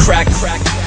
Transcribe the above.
crack, crack.